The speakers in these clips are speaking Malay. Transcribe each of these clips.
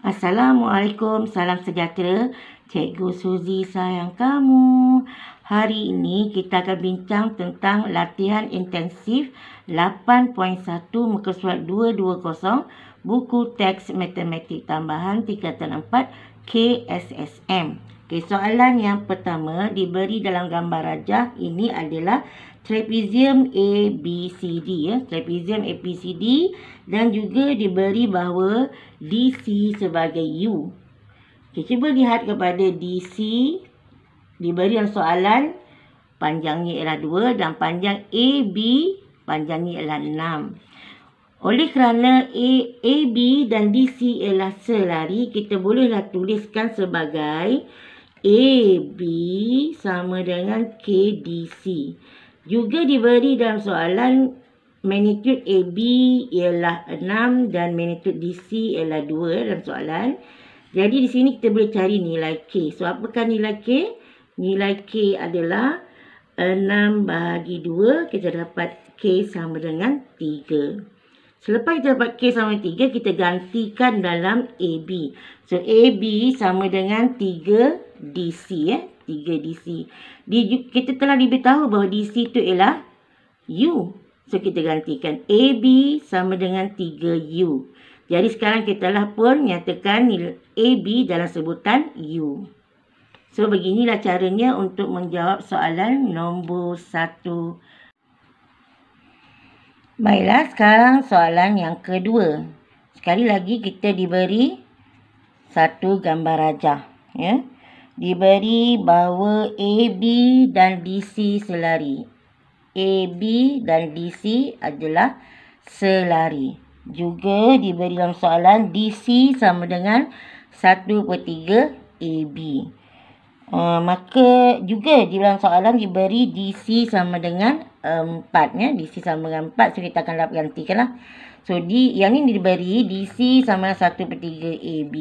Assalamualaikum, salam sejahtera. Cikgu Suzy sayang kamu. Hari ini kita akan bincang tentang latihan intensif 8.1 muka surat 220 buku teks matematik tambahan tingkatan 4 KSSM. Okay, soalan yang pertama diberi dalam gambar rajah ini adalah trapezium ABCD ya trapezium ABCD dan juga diberi bahawa DC sebagai U. Okay, cuba lihat kepada DC diberi dalam soalan panjangnya ialah 2 dan panjang AB panjangnya ialah 6. Oleh kerana A, AB dan DC ialah selari, kita bolehlah tuliskan sebagai AB sama dengan KDC. Juga diberi dalam soalan magnitude AB ialah 6 dan magnitude DC ialah 2 dalam soalan. Jadi di sini kita boleh cari nilai K. So apakah nilai K? Nilai K adalah 6 bahagi 2. Kita dapat K sama dengan 3. Selepas kita dapat K sama dengan 3, kita gantikan dalam AB. So AB sama dengan 3 DC. Eh? 3 DC. Di, kita telah diberitahu bahawa DC itu ialah U. So, kita gantikan AB sama dengan 3U. Jadi, sekarang kita telah pun nyatakan AB dalam sebutan U. So, beginilah caranya untuk menjawab soalan nombor 1. Baiklah, sekarang soalan yang kedua. Sekali lagi kita diberi satu gambar rajah. Ya diberi bahawa AB dan DC selari. AB dan DC adalah selari. Juga diberi dalam soalan DC sama dengan 1 per 3 AB. Uh, maka juga di dalam soalan diberi DC sama dengan 4. Ya. DC sama dengan 4. So kita akan gantikan lah. So di, yang ini diberi DC sama dengan 1 per 3 AB.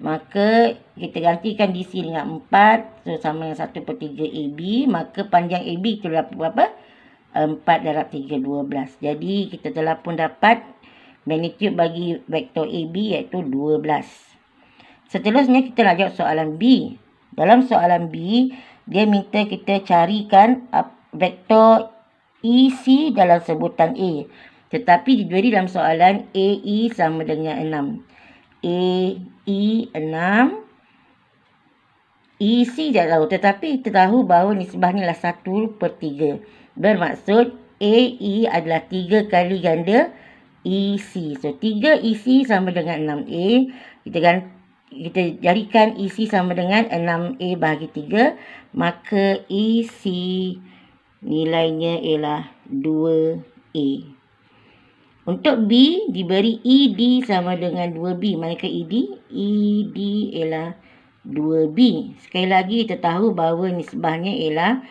Maka kita gantikan DC dengan 4. So sama dengan 1 per 3 AB. Maka panjang AB itu dapat berapa? 4 darab 3, 12. Jadi kita telah pun dapat magnitude bagi vektor AB iaitu 12. Seterusnya kita nak jawab soalan B. Dalam soalan B, dia minta kita carikan vektor EC dalam sebutan A. Tetapi diberi dalam soalan AE sama dengan 6. A, E, 6. E, C dah tahu. Tetapi kita tahu bahawa nisbahnya adalah 1 per 3. Bermaksud A, E adalah 3 kali ganda E, C. So, 3 E, C sama dengan 6 A. Kita kan kita jadikan E, C sama dengan 6 A bahagi 3. Maka E, C nilainya ialah 2 A. Untuk B diberi ED sama dengan 2B. Manakah ED? ED ialah 2B. Sekali lagi kita tahu bahawa nisbahnya ialah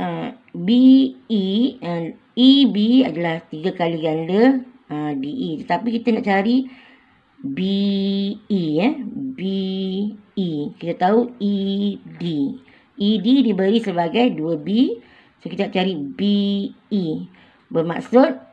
uh, BE dan EB adalah 3 kali ganda uh, DE. Tetapi kita nak cari BE. Eh? BE. Kita tahu ED. ED diberi sebagai 2B. So kita nak cari BE. Bermaksud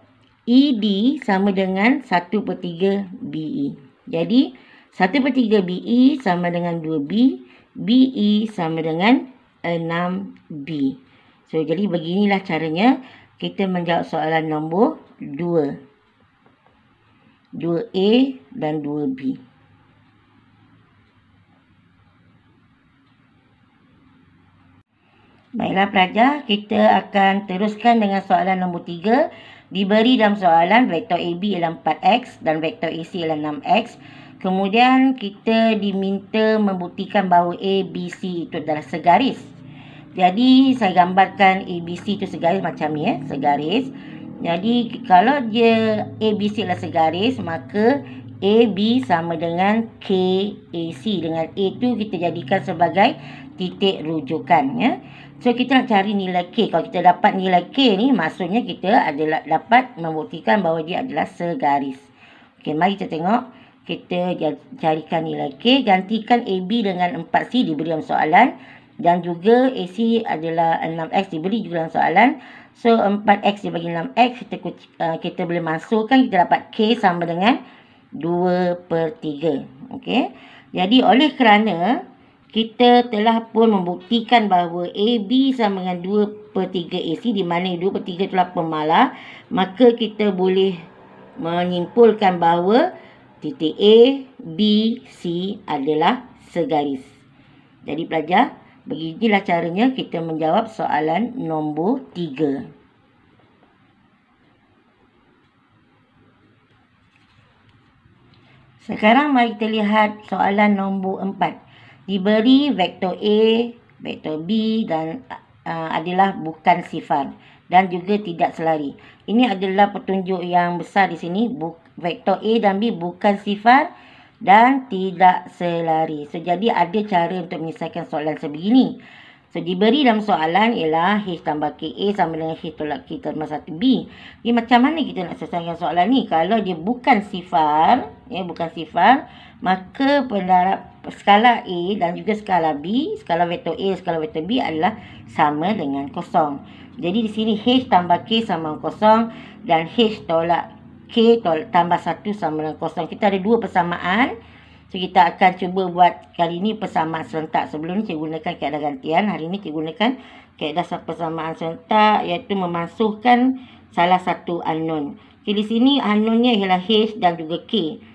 ED sama dengan 1 per 3 BE. Jadi, 1 per 3 BE sama dengan 2B. BE sama dengan 6B. So, jadi beginilah caranya kita menjawab soalan nombor 2. 2A dan 2B. Baiklah pelajar, kita akan teruskan dengan soalan nombor 3 diberi dalam soalan vektor AB ialah 4X dan vektor AC ialah 6X. Kemudian kita diminta membuktikan bahawa ABC itu adalah segaris. Jadi saya gambarkan ABC itu segaris macam ni eh, segaris. Jadi kalau dia ABC adalah segaris maka AB sama dengan KAC dengan A itu kita jadikan sebagai titik rujukan ya. So kita nak cari nilai K. Kalau kita dapat nilai K ni maksudnya kita adalah dapat membuktikan bahawa dia adalah segaris. Okey, mari kita tengok. Kita carikan nilai K. Gantikan AB dengan 4C diberi dalam soalan. Dan juga AC adalah 6X diberi juga dalam soalan. So 4X dibagi 6X kita, uh, kita boleh masukkan. Kita dapat K sama dengan 2 per 3. Okey. Jadi oleh kerana kita telah pun membuktikan bahawa AB sama dengan 2 per 3 AC di mana 2 per 3 itulah pemalah maka kita boleh menyimpulkan bahawa titik A, B, C adalah segaris. Jadi pelajar, beginilah caranya kita menjawab soalan nombor 3. Sekarang mari kita lihat soalan nombor 4 diberi vektor A, vektor B dan uh, adalah bukan sifar dan juga tidak selari. Ini adalah petunjuk yang besar di sini. Buk, vektor A dan B bukan sifar dan tidak selari. So, jadi ada cara untuk menyelesaikan soalan sebegini. So, diberi dalam soalan ialah H tambah KA sama dengan H tolak K tambah 1B. Jadi, macam mana kita nak selesaikan soalan ni? Kalau dia bukan sifar, ya, bukan sifar, maka pendarab skala A dan juga skala B, skala vektor A, skala vektor B adalah sama dengan kosong. Jadi, di sini H tambah K sama dengan kosong dan H tolak K tolak, tambah 1 sama dengan kosong. Kita ada dua persamaan. So, kita akan cuba buat kali ini persamaan serentak. Sebelum ni, cikgu gunakan keadaan gantian. Hari ini, cikgu gunakan keadaan persamaan serentak iaitu memasukkan salah satu unknown. Okay, di sini unknownnya ialah H dan juga K.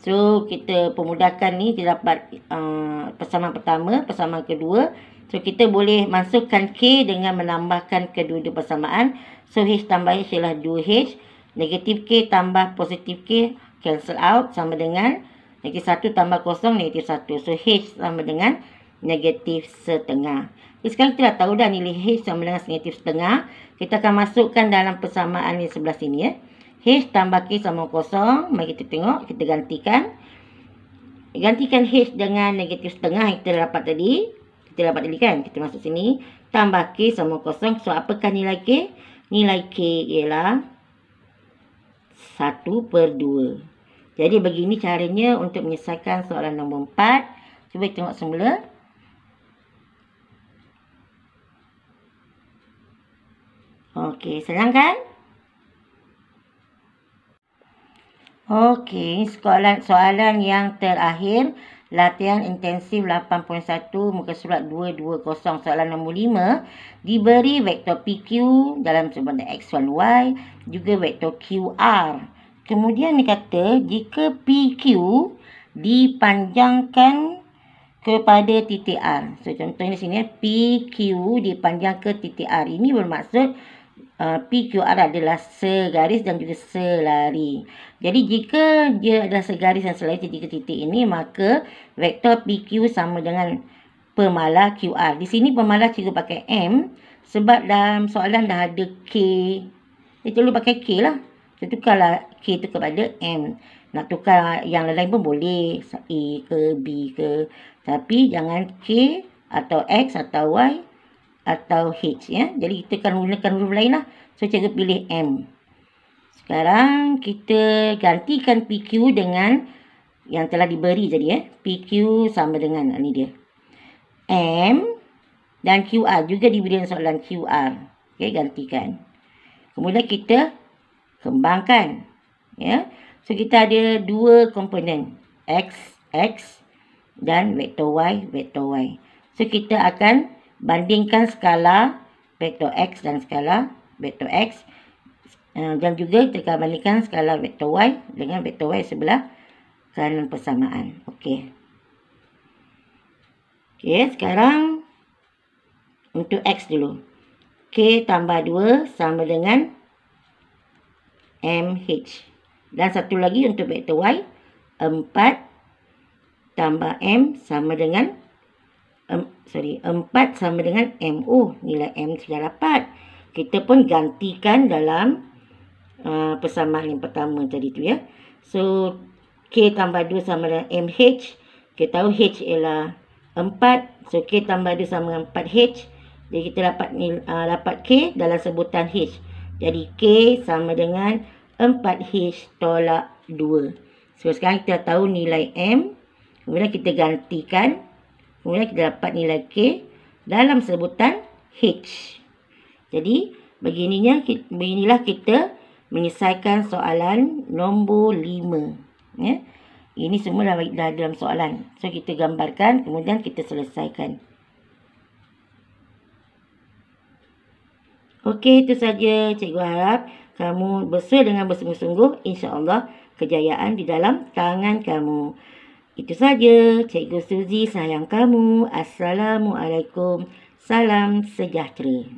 So, kita pemudahkan ni, kita dapat uh, persamaan pertama, persamaan kedua. So, kita boleh masukkan K dengan menambahkan kedua-dua persamaan. So, H tambah H ialah 2H. Negatif K tambah positif K cancel out sama dengan Negatif 1 tambah kosong negatif 1. So, H sama dengan negatif setengah. Jadi, sekarang kita dah tahu dah nilai H sama dengan negatif setengah. Kita akan masukkan dalam persamaan ni sebelah sini ya. H tambah K sama kosong. Mari kita tengok. Kita gantikan. Gantikan H dengan negatif setengah yang kita dapat tadi. Kita dapat tadi kan. Kita masuk sini. Tambah K sama kosong. So, apakah nilai K? Nilai K ialah 1 per 2. Jadi begini caranya untuk menyelesaikan soalan nombor 4. Cuba tengok semula. Okey, senang kan? Okey, soalan soalan yang terakhir. Latihan intensif 8.1 muka surat 220 soalan nombor 5 diberi vektor PQ dalam sebuah X1Y juga vektor QR Kemudian dia kata jika PQ dipanjangkan kepada titik R. So contohnya sini PQ dipanjang ke titik R. Ini bermaksud uh, PQR adalah segaris dan juga selari. Jadi jika dia adalah segaris dan selari titik-titik ini maka vektor PQ sama dengan pemalah QR. Di sini pemalah cikgu pakai M sebab dalam soalan dah ada K. Dia perlu pakai K lah. Saya tukarlah K tu kepada M. Nak tukar yang lain pun boleh. A ke B ke. Tapi jangan K atau X atau Y atau H. ya. Jadi kita akan gunakan huruf lain lah. So cikgu pilih M. Sekarang kita gantikan PQ dengan yang telah diberi tadi. Ya. PQ sama dengan ini dia. M dan QR juga diberi soalan QR. Okay, gantikan. Kemudian kita kembangkan. Ya. So kita ada dua komponen x x dan vektor y vektor y. So kita akan bandingkan skala vektor x dan skala vektor x uh, dan juga kita akan bandingkan skala vektor y dengan vektor y sebelah kanan persamaan. Okey. Okey, sekarang untuk x dulu. K tambah 2 sama dengan MH. Dan satu lagi untuk vektor Y. 4 tambah M sama dengan um, sorry 4 sama dengan MO. Nilai M sudah dapat. Kita pun gantikan dalam uh, persamaan yang pertama tadi tu ya. So K tambah 2 sama dengan MH. Kita tahu H ialah 4. So K tambah 2 sama dengan 4H. Jadi kita dapat uh, dapat K dalam sebutan H. Jadi K sama dengan 4H tolak 2. So, sekarang kita tahu nilai M. Kemudian kita gantikan. Kemudian kita dapat nilai K dalam sebutan H. Jadi, begininya, beginilah kita menyelesaikan soalan nombor 5. Ya. Ini semua dah, dah dalam soalan. So, kita gambarkan, kemudian kita selesaikan. Okey, itu saja. Cikgu harap kamu bersesuai dengan bersungguh-sungguh. InsyaAllah, kejayaan di dalam tangan kamu. Itu saja. Cikgu Suzy sayang kamu. Assalamualaikum. Salam sejahtera.